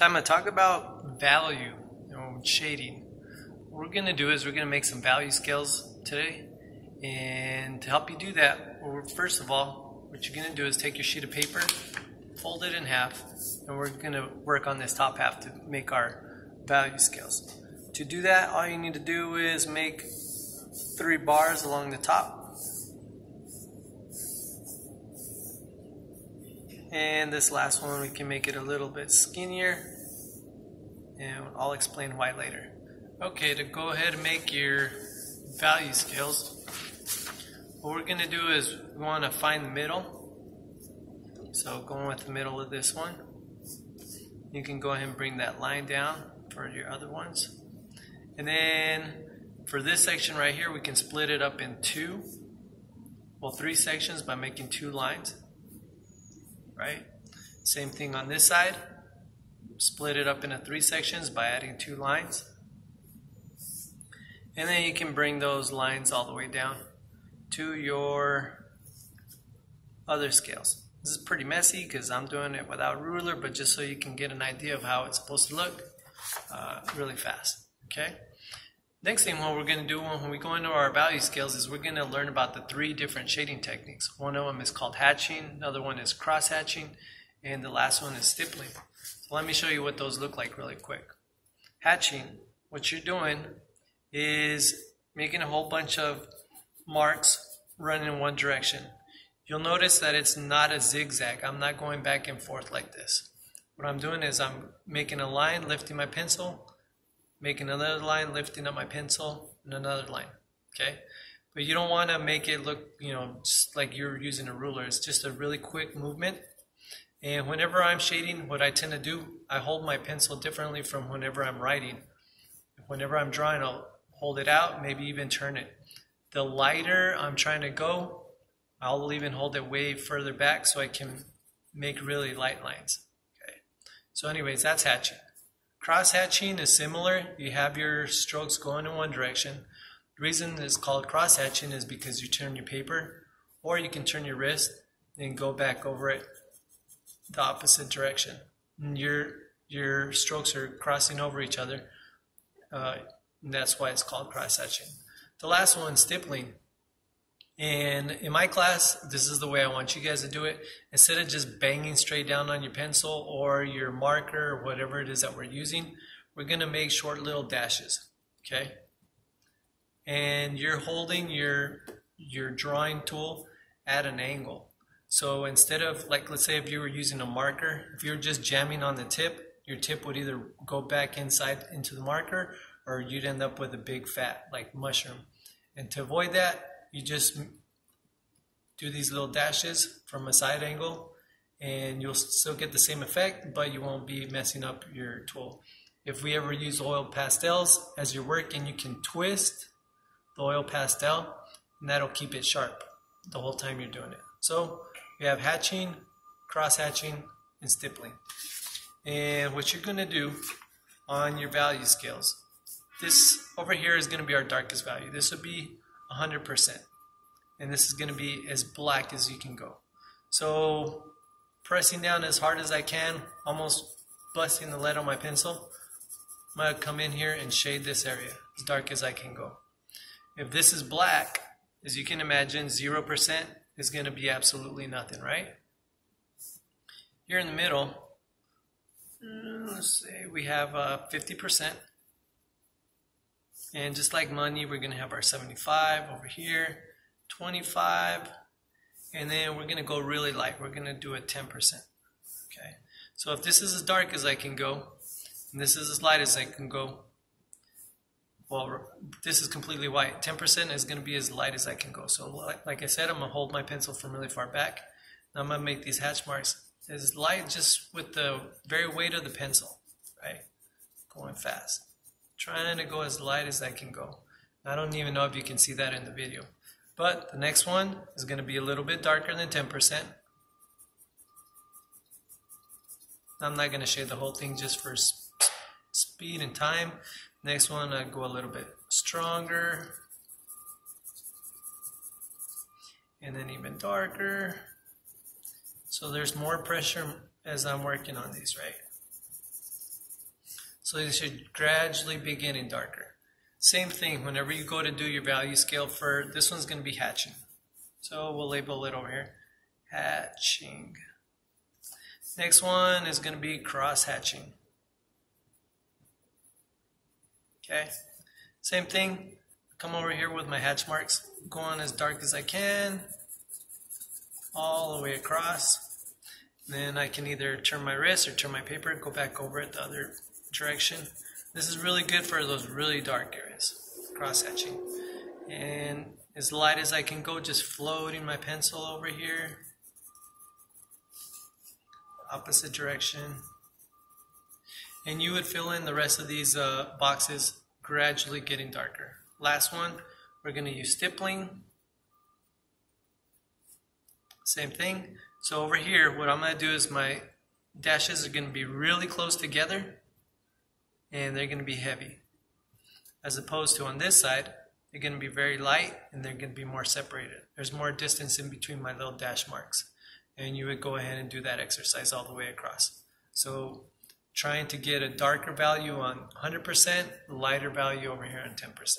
Time to talk about value, you know, shading. What we're gonna do is we're gonna make some value scales today. And to help you do that, first of all, what you're gonna do is take your sheet of paper, fold it in half, and we're gonna work on this top half to make our value scales. To do that, all you need to do is make three bars along the top. And this last one, we can make it a little bit skinnier. And I'll explain why later. Okay, to go ahead and make your value scales, what we're going to do is we want to find the middle. So going with the middle of this one, you can go ahead and bring that line down for your other ones. And then for this section right here, we can split it up in two, well, three sections by making two lines right? Same thing on this side. Split it up into three sections by adding two lines. And then you can bring those lines all the way down to your other scales. This is pretty messy because I'm doing it without ruler, but just so you can get an idea of how it's supposed to look uh, really fast. Okay. Next thing what we're going to do when we go into our value scales is we're going to learn about the three different shading techniques. One of them is called hatching, another one is cross hatching, and the last one is stippling. So let me show you what those look like really quick. Hatching, what you're doing is making a whole bunch of marks run in one direction. You'll notice that it's not a zigzag. I'm not going back and forth like this. What I'm doing is I'm making a line, lifting my pencil, making another line, lifting up my pencil, and another line. Okay? But you don't want to make it look, you know, just like you're using a ruler. It's just a really quick movement. And whenever I'm shading, what I tend to do, I hold my pencil differently from whenever I'm writing. Whenever I'm drawing, I'll hold it out, maybe even turn it. The lighter I'm trying to go, I'll even hold it way further back so I can make really light lines. Okay. So anyways, that's hatching. Cross hatching is similar. You have your strokes going in one direction. The reason it's called cross hatching is because you turn your paper, or you can turn your wrist and go back over it the opposite direction. And your your strokes are crossing over each other. Uh, that's why it's called cross hatching. The last one, stippling. And in my class, this is the way I want you guys to do it. Instead of just banging straight down on your pencil or your marker or whatever it is that we're using, we're going to make short little dashes. Okay? And you're holding your your drawing tool at an angle. So instead of like let's say if you were using a marker, if you're just jamming on the tip, your tip would either go back inside into the marker or you'd end up with a big fat like mushroom. And to avoid that, you just do these little dashes from a side angle and you'll still get the same effect, but you won't be messing up your tool. If we ever use oil pastels as you're working, you can twist the oil pastel and that'll keep it sharp the whole time you're doing it. So we have hatching, cross hatching, and stippling. And what you're going to do on your value scales, this over here is going to be our darkest value. This would be 100%. And this is going to be as black as you can go. So pressing down as hard as I can, almost busting the lead on my pencil, I'm going to come in here and shade this area as dark as I can go. If this is black, as you can imagine, 0% is going to be absolutely nothing, right? Here in the middle, mm, let's say we have uh, 50%. And just like money, we're going to have our 75 over here, 25, and then we're going to go really light. We're going to do a 10%. Okay. So if this is as dark as I can go, and this is as light as I can go, well, this is completely white. 10% is going to be as light as I can go. So like I said, I'm going to hold my pencil from really far back. Now I'm going to make these hatch marks as light just with the very weight of the pencil, right? Going fast trying to go as light as I can go. I don't even know if you can see that in the video. But the next one is going to be a little bit darker than 10%. I'm not going to shade the whole thing just for speed and time. Next one, I go a little bit stronger. And then even darker. So there's more pressure as I'm working on these, right? So they should gradually be getting darker. Same thing, whenever you go to do your value scale for, this one's going to be hatching. So we'll label it over here, hatching. Next one is going to be cross hatching. Okay, same thing, come over here with my hatch marks, going as dark as I can, all the way across. Then I can either turn my wrist or turn my paper, go back over it the other direction. This is really good for those really dark areas, cross hatching. And as light as I can go, just floating my pencil over here. Opposite direction. And you would fill in the rest of these uh, boxes gradually getting darker. Last one, we're going to use stippling. Same thing. So over here, what I'm going to do is my dashes are going to be really close together and they're going to be heavy. As opposed to on this side, they're going to be very light and they're going to be more separated. There's more distance in between my little dash marks. And you would go ahead and do that exercise all the way across. So trying to get a darker value on 100%, lighter value over here on 10%.